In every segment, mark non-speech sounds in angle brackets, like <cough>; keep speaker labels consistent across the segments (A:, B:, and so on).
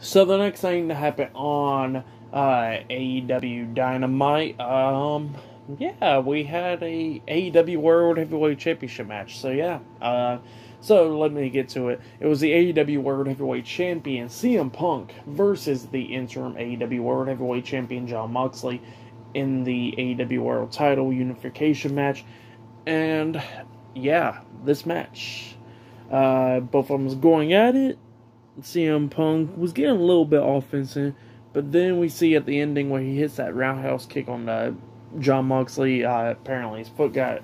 A: So the next thing to happen on uh, AEW Dynamite, um, yeah, we had a AEW World Heavyweight Championship match. So yeah, uh, so let me get to it. It was the AEW World Heavyweight Champion CM Punk versus the interim AEW World Heavyweight Champion Jon Moxley in the AEW World Title Unification match, and yeah, this match, uh, both of them was going at it. CM Punk was getting a little bit offensive, but then we see at the ending where he hits that roundhouse kick on the Jon Moxley. Uh, apparently, his foot got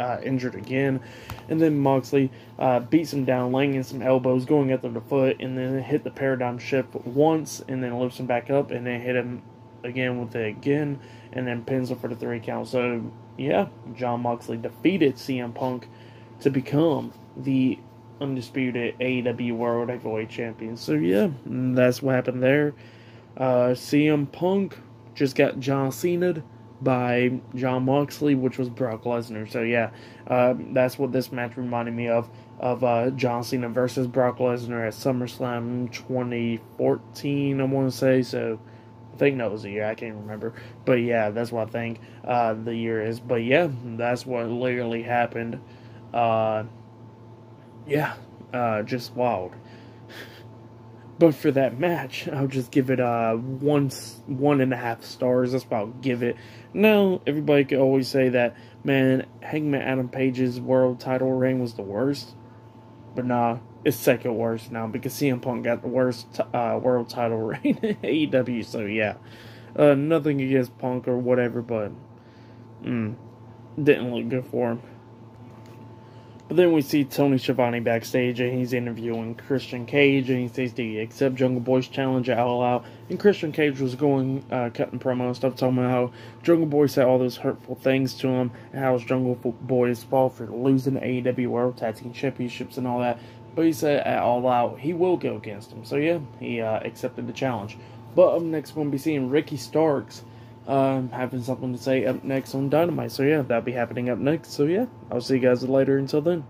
A: uh, injured again, and then Moxley uh, beats him down, laying in some elbows, going after the foot, and then hit the paradigm shift once, and then lifts him back up, and then hit him again with it again, and then pins him for the three count. So yeah, Jon Moxley defeated CM Punk to become the undisputed AEW World Heavyweight Champion. So yeah, that's what happened there. Uh, CM Punk just got John Cena by Jon Moxley, which was Brock Lesnar. So yeah, uh, that's what this match reminded me of of uh, John Cena versus Brock Lesnar at SummerSlam 2014. I want to say so. I think that was the year. I can't remember, but yeah, that's what I think uh, the year is. But yeah, that's what literally happened. Yeah, uh, just wild. But for that match, I'll just give it uh one one and a half stars. That's what I'll give it. Now, everybody could always say that man, Hangman Adam Page's world title reign was the worst, but nah, it's second worst now because CM Punk got the worst uh, world title <laughs> reign in AEW. So yeah, uh, nothing against Punk or whatever, but mm, didn't look good for him. But then we see Tony Schiavone backstage and he's interviewing Christian Cage and he says, Do you accept Jungle Boy's challenge at All Out? And Christian Cage was going, uh, cutting promo and stuff, talking about how Jungle Boy said all those hurtful things to him and how it's Jungle Boy's fault for losing the AEW World Tag Team Championships and all that. But he said at All Out, he will go against him. So yeah, he uh, accepted the challenge. But up next, to be seeing Ricky Starks um, having something to say up next on Dynamite. So yeah, that'll be happening up next. So yeah, I'll see you guys later. Until then.